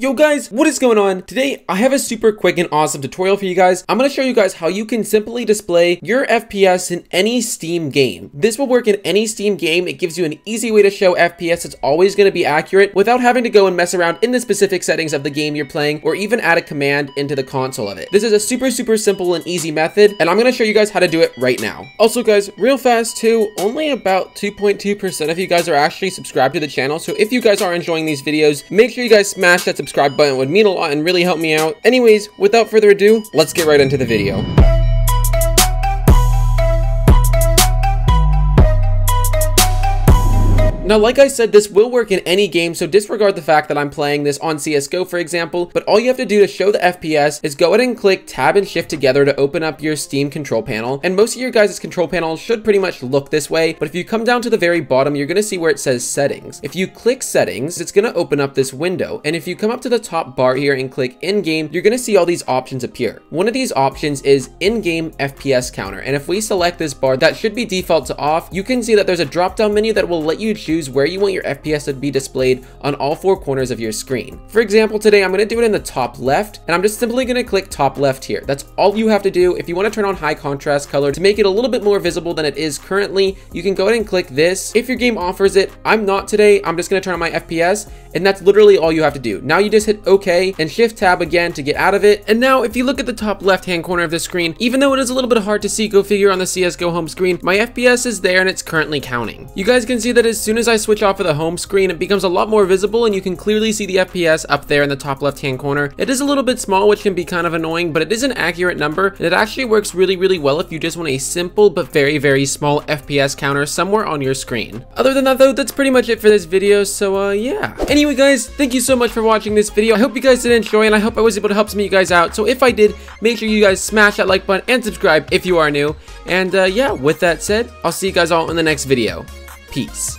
Yo guys, what is going on? Today, I have a super quick and awesome tutorial for you guys. I'm going to show you guys how you can simply display your FPS in any Steam game. This will work in any Steam game. It gives you an easy way to show FPS that's always going to be accurate without having to go and mess around in the specific settings of the game you're playing or even add a command into the console of it. This is a super, super simple and easy method, and I'm going to show you guys how to do it right now. Also guys, real fast too, only about 2.2% of you guys are actually subscribed to the channel, so if you guys are enjoying these videos, make sure you guys smash that subscribe subscribe button would mean a lot and really help me out. Anyways, without further ado, let's get right into the video. Now, like I said, this will work in any game, so disregard the fact that I'm playing this on CSGO, for example, but all you have to do to show the FPS is go ahead and click Tab and Shift together to open up your Steam control panel, and most of your guys' control panels should pretty much look this way, but if you come down to the very bottom, you're gonna see where it says Settings. If you click Settings, it's gonna open up this window, and if you come up to the top bar here and click In-Game, you're gonna see all these options appear. One of these options is In-Game FPS Counter, and if we select this bar, that should be default to off, you can see that there's a drop-down menu that will let you choose choose where you want your FPS to be displayed on all four corners of your screen. For example, today I'm going to do it in the top left, and I'm just simply going to click top left here. That's all you have to do. If you want to turn on high contrast color to make it a little bit more visible than it is currently, you can go ahead and click this. If your game offers it, I'm not today. I'm just going to turn on my FPS, and that's literally all you have to do. Now you just hit OK and shift tab again to get out of it. And now if you look at the top left hand corner of the screen, even though it is a little bit hard to see, go figure on the CSGO home screen, my FPS is there and it's currently counting. You guys can see that as soon as I switch off of the home screen, it becomes a lot more visible and you can clearly see the FPS up there in the top left hand corner. It is a little bit small, which can be kind of annoying, but it is an accurate number and it actually works really, really well if you just want a simple but very, very small FPS counter somewhere on your screen. Other than that though, that's pretty much it for this video, so uh, yeah. Anyway guys, thank you so much for watching this video. I hope you guys did enjoy and I hope I was able to help some of you guys out. So if I did, make sure you guys smash that like button and subscribe if you are new. And uh, yeah, with that said, I'll see you guys all in the next video. Peace.